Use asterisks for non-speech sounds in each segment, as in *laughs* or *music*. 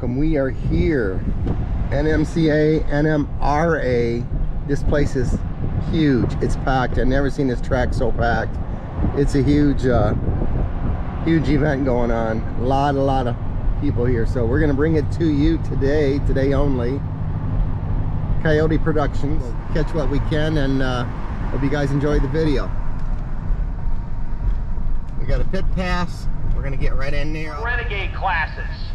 Welcome. We are here. NMCA, NMRA. This place is huge. It's packed. I've never seen this track so packed. It's a huge, uh, huge event going on. A lot, a lot of people here. So we're going to bring it to you today, today only. Coyote Productions. We'll catch what we can and uh, hope you guys enjoy the video. We got a pit pass. We're going to get right in there. Renegade classes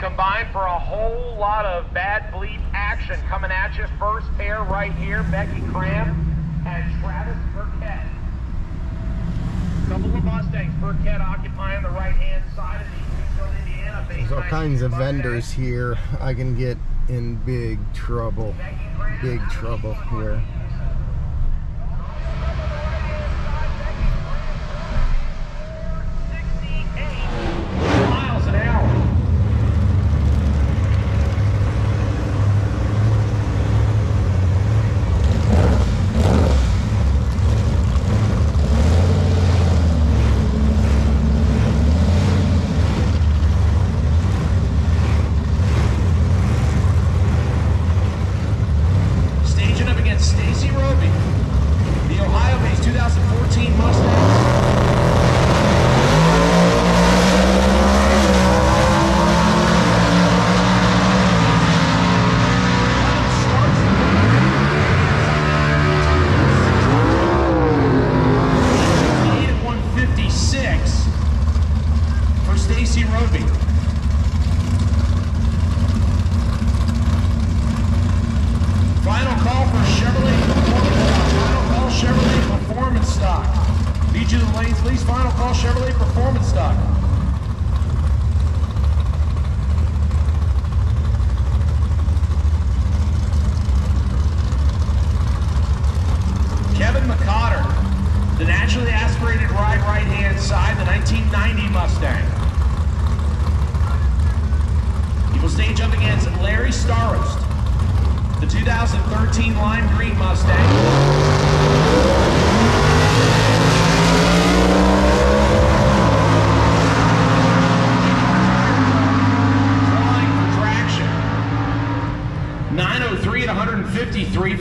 combined for a whole lot of bad bleep action coming at you. First pair right here, Becky Cram and Travis Burkett. Couple of Mustangs, Burkett occupying the right-hand side of the Indiana. There's all kinds of vendors here. I can get in big trouble. Big trouble here.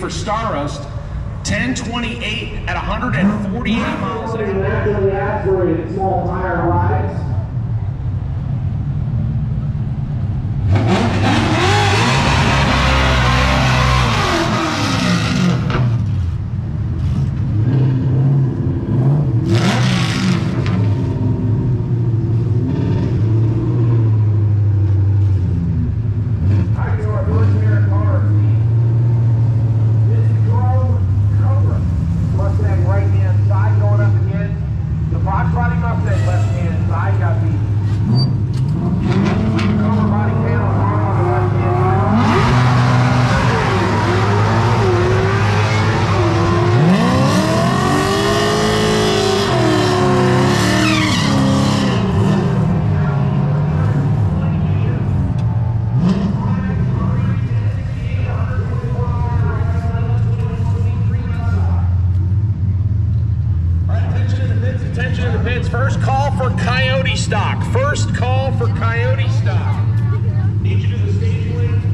For Starost. 1028 at 148 miles an hour. First call for coyote stock. Need you to the stage, please.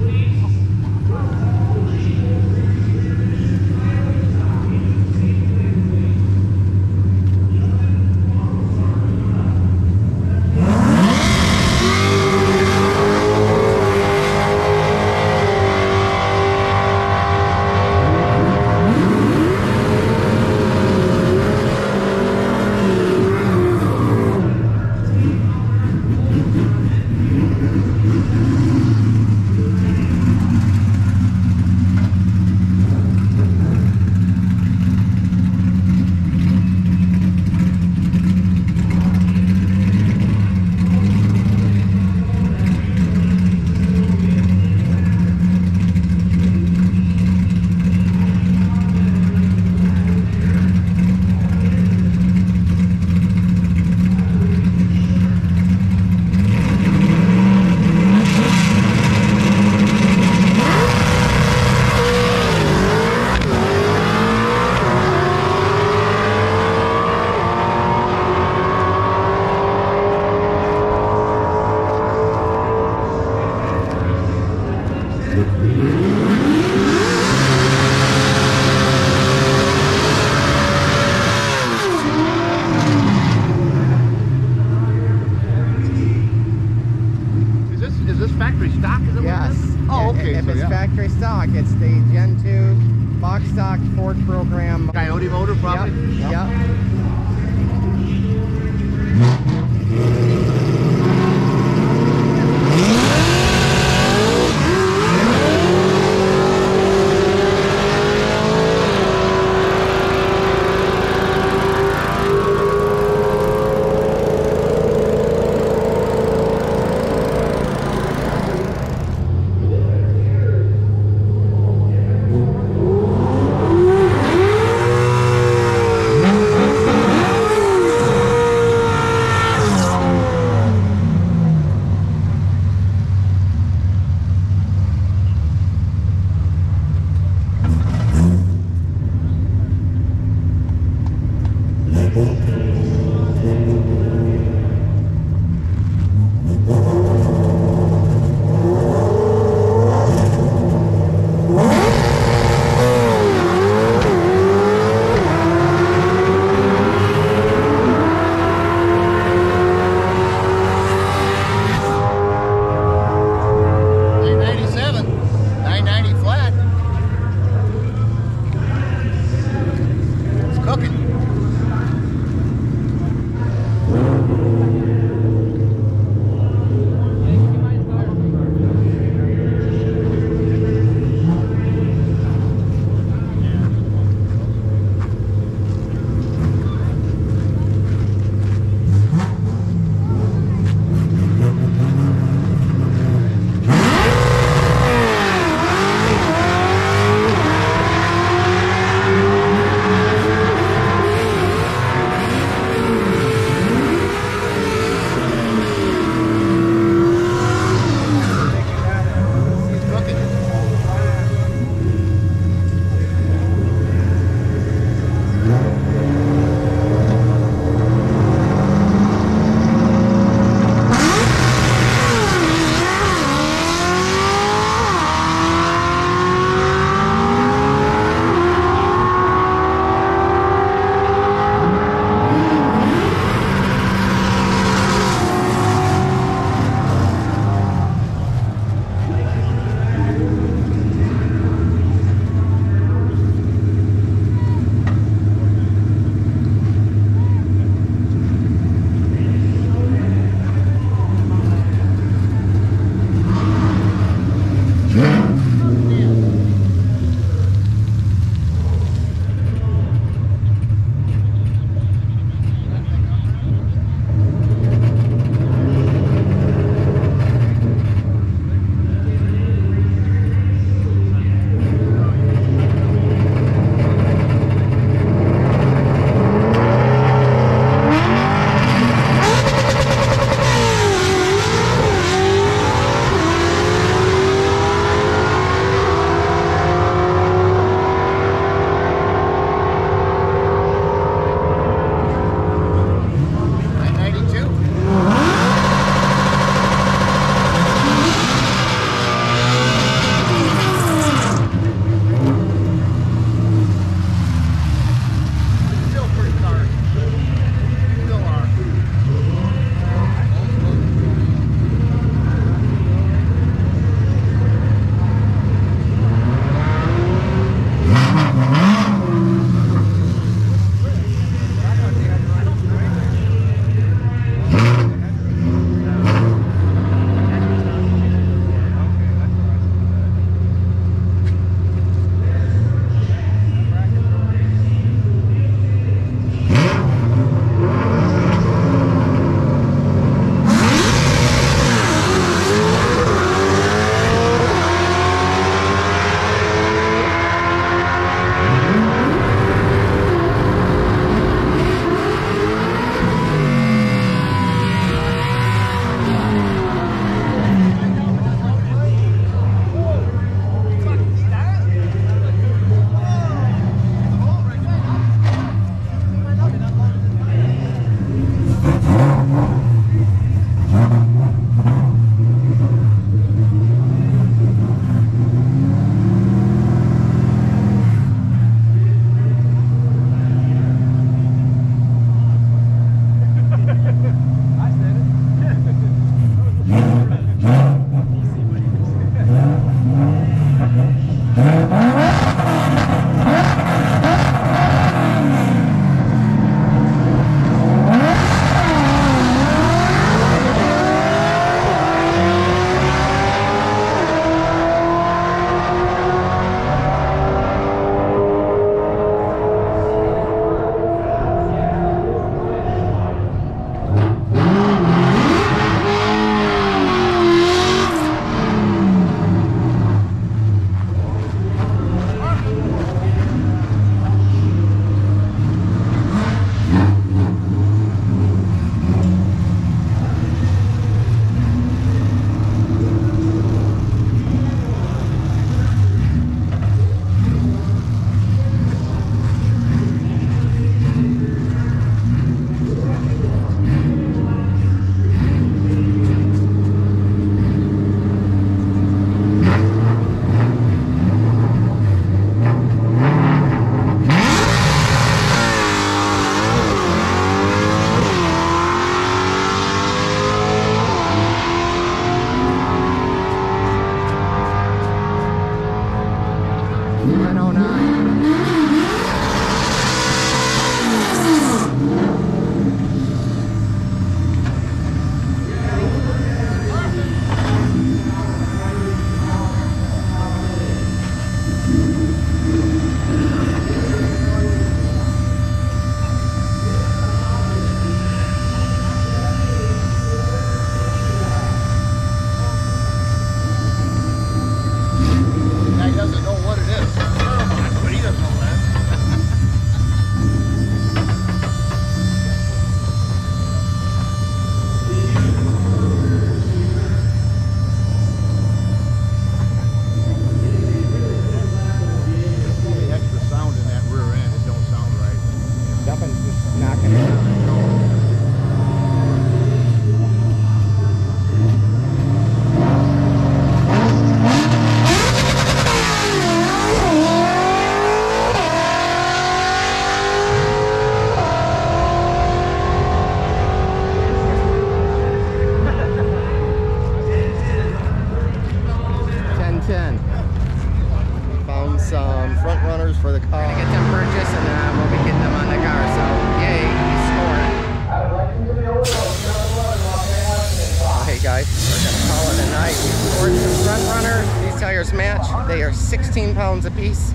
Match. They are 16 pounds a piece.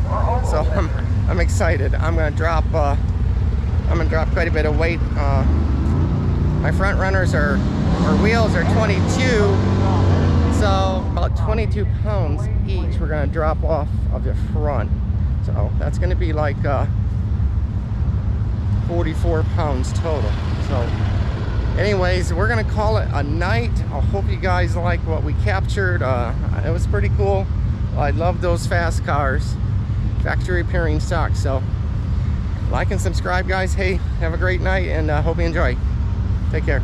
So *laughs* I'm, I'm excited. I'm gonna drop. Uh, I'm gonna drop quite a bit of weight. Uh, my front runners are, or wheels are 22. So about 22 pounds each. We're gonna drop off of the front. So that's gonna be like. Uh, 44 pounds total. So anyways, we're gonna call it a night. I hope you guys like what we captured. Uh, it was pretty cool. I love those fast cars. Factory appearing stock. So like and subscribe guys. Hey, have a great night and uh, hope you enjoy. Take care.